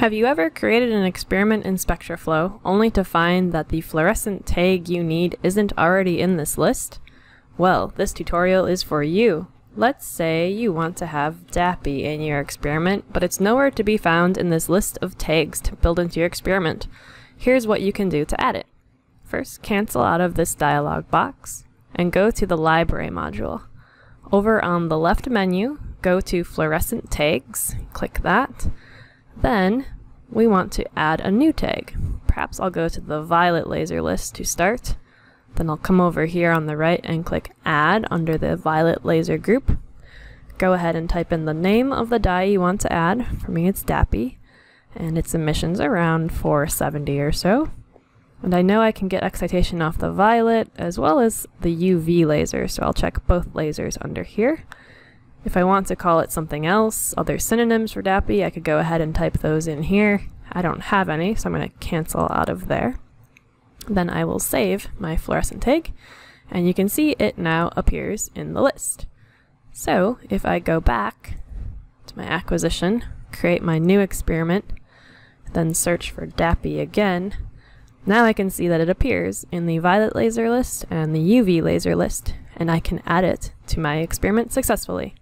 Have you ever created an experiment in SpectroFlo only to find that the fluorescent tag you need isn't already in this list? Well, this tutorial is for you. Let's say you want to have DAPI in your experiment, but it's nowhere to be found in this list of tags to build into your experiment. Here's what you can do to add it. First, cancel out of this dialog box and go to the library module. Over on the left menu, go to fluorescent tags, click that, then we want to add a new tag. Perhaps I'll go to the violet laser list to start. Then I'll come over here on the right and click add under the violet laser group. Go ahead and type in the name of the dye you want to add. For me it's DAPI and its emissions around 470 or so. And I know I can get excitation off the violet as well as the UV laser, so I'll check both lasers under here. If I want to call it something else, other synonyms for DAPI, I could go ahead and type those in here. I don't have any, so I'm going to cancel out of there. Then I will save my fluorescent tag, and you can see it now appears in the list. So if I go back to my acquisition, create my new experiment, then search for DAPI again, now I can see that it appears in the violet laser list and the UV laser list, and I can add it to my experiment successfully.